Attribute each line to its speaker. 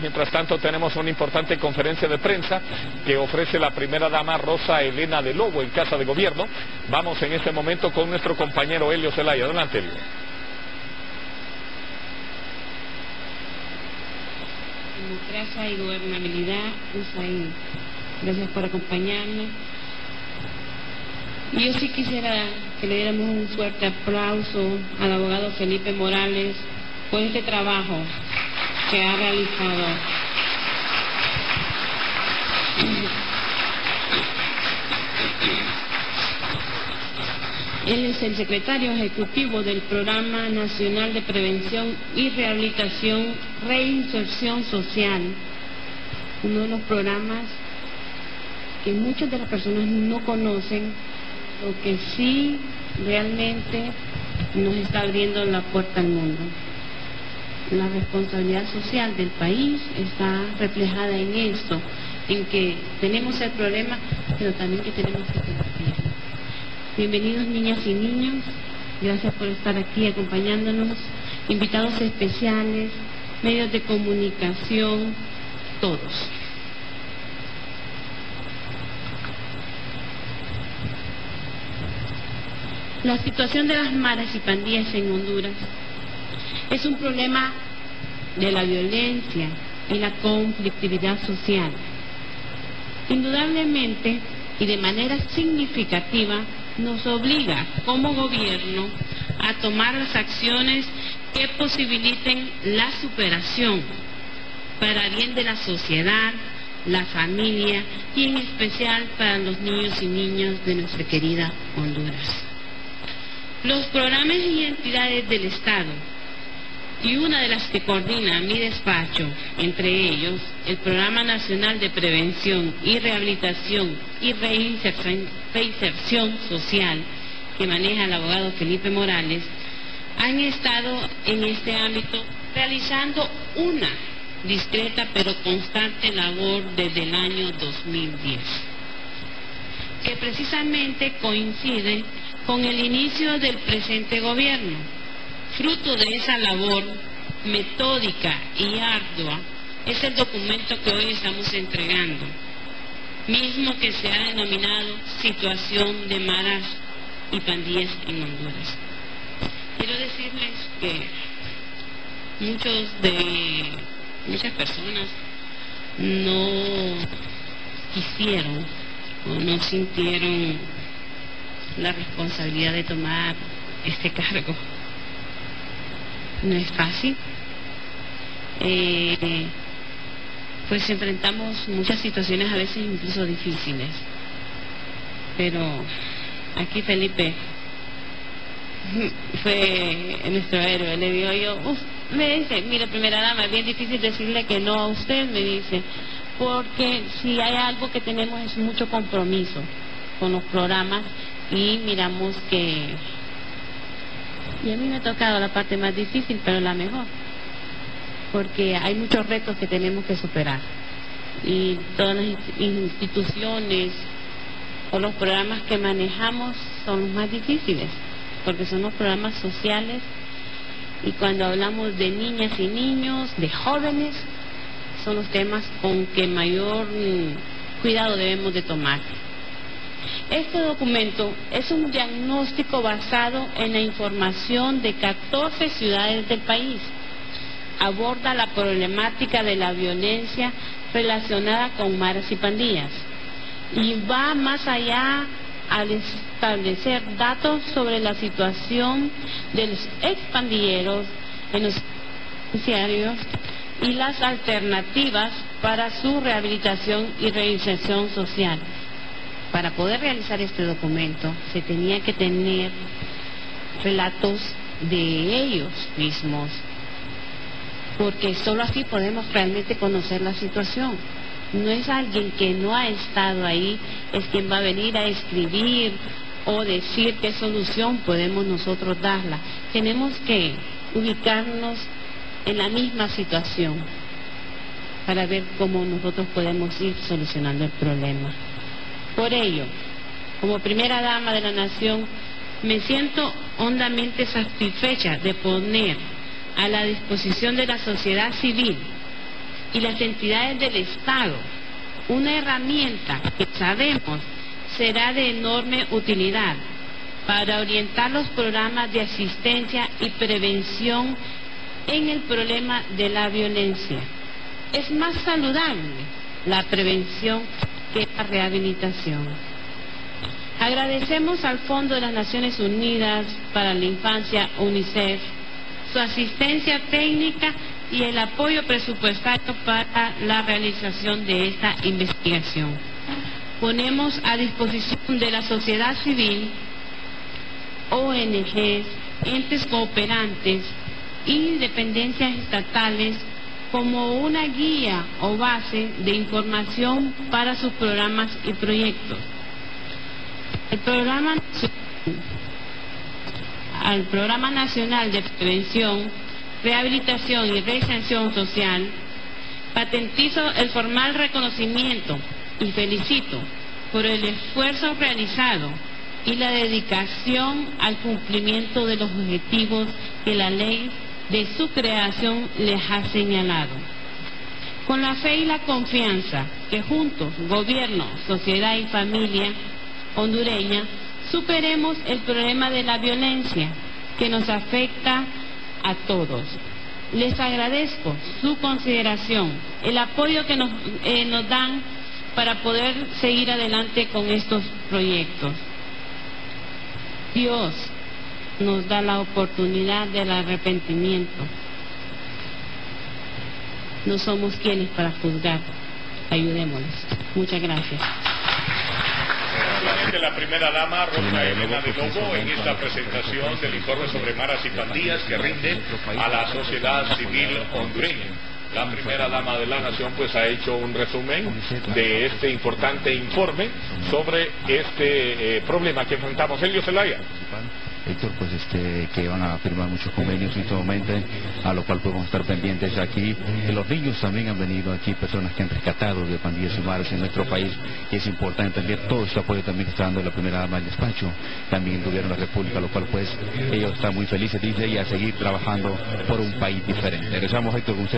Speaker 1: Mientras tanto tenemos una importante conferencia de prensa que ofrece la primera dama Rosa Elena de Lobo en Casa de Gobierno. Vamos en este momento con nuestro compañero Helio Zelaya. Adelante, Helio.
Speaker 2: Democracia y gobernabilidad, Usain. Gracias por acompañarme. Yo sí quisiera que le diéramos un fuerte aplauso al abogado Felipe Morales por este trabajo que ha realizado. Él es el secretario ejecutivo del Programa Nacional de Prevención y Rehabilitación Reinserción Social, uno de los programas que muchas de las personas no conocen, lo que sí realmente nos está abriendo la puerta al mundo la responsabilidad social del país está reflejada en esto, en que tenemos el problema, pero también que tenemos que combatirlo. Bienvenidos niñas y niños, gracias por estar aquí acompañándonos, invitados especiales, medios de comunicación, todos. La situación de las maras y pandillas en Honduras es un problema de la violencia y la conflictividad social. Indudablemente y de manera significativa nos obliga como gobierno a tomar las acciones que posibiliten la superación para bien de la sociedad, la familia y en especial para los niños y niñas de nuestra querida Honduras. Los programas y entidades del Estado y una de las que coordina mi despacho, entre ellos el Programa Nacional de Prevención y Rehabilitación y Reinserción, Social, que maneja el abogado Felipe Morales, han estado en este ámbito realizando una discreta pero constante labor desde el año 2010, que precisamente coincide con el inicio del presente gobierno Fruto de esa labor metódica y ardua es el documento que hoy estamos entregando, mismo que se ha denominado Situación de Maras y Pandillas en Honduras. Quiero decirles que muchos de muchas personas no quisieron o no sintieron la responsabilidad de tomar este cargo no es fácil. Eh, pues enfrentamos muchas situaciones a veces incluso difíciles. Pero aquí Felipe fue nuestro héroe. Le digo yo, me dice, mira, primera dama, es bien difícil decirle que no a usted, me dice, porque si hay algo que tenemos es mucho compromiso con los programas y miramos que y a mí me ha tocado la parte más difícil, pero la mejor, porque hay muchos retos que tenemos que superar. Y todas las instituciones o los programas que manejamos son los más difíciles, porque son los programas sociales y cuando hablamos de niñas y niños, de jóvenes, son los temas con que mayor cuidado debemos de tomar. Este documento es un diagnóstico basado en la información de 14 ciudades del país. Aborda la problemática de la violencia relacionada con maras y pandillas y va más allá al establecer datos sobre la situación de los expandilleros en los penitenciarios y las alternativas para su rehabilitación y reinserción social para poder realizar este documento se tenía que tener relatos de ellos mismos, porque solo así podemos realmente conocer la situación. No es alguien que no ha estado ahí, es quien va a venir a escribir o decir qué solución podemos nosotros darla. Tenemos que ubicarnos en la misma situación para ver cómo nosotros podemos ir solucionando el problema. Por ello, como primera dama de la nación, me siento hondamente satisfecha de poner a la disposición de la sociedad civil y las entidades del Estado una herramienta que sabemos será de enorme utilidad para orientar los programas de asistencia y prevención en el problema de la violencia. Es más saludable la prevención que la rehabilitación. Agradecemos al Fondo de las Naciones Unidas para la Infancia, UNICEF, su asistencia técnica y el apoyo presupuestario para la realización de esta investigación. Ponemos a disposición de la sociedad civil, ONGs, entes cooperantes y dependencias estatales como una guía o base de información para sus programas y proyectos. El programa, al Programa Nacional de Prevención, Rehabilitación y Reinserción Social, patentizo el formal reconocimiento y felicito por el esfuerzo realizado y la dedicación al cumplimiento de los objetivos que la ley de su creación les ha señalado. Con la fe y la confianza que juntos, gobierno, sociedad y familia hondureña, superemos el problema de la violencia que nos afecta a todos. Les agradezco su consideración, el apoyo que nos, eh, dan para poder seguir adelante con estos proyectos. Dios nos da la oportunidad del arrepentimiento. No somos quienes para juzgar. Ayudémosles. Muchas gracias.
Speaker 1: La primera dama, Rosa Elena de Lobo, en esta presentación del informe sobre maras y pandillas que rinde a la sociedad civil hondureña. La primera dama de la nación pues ha hecho un resumen de este importante informe sobre este eh, problema que enfrentamos. Elio Zelaya.
Speaker 3: Pues este, que van a firmar muchos convenios en este momento, a lo cual podemos estar pendientes aquí. los niños también han venido aquí, personas que han rescatado de pandillas y en nuestro país, y es importante entender todo este apoyo también que está dando la primera dama del despacho, también el gobierno de la República, lo cual pues ellos están muy felices, dice, y a seguir trabajando por un país diferente. Regresamos, Héctor, con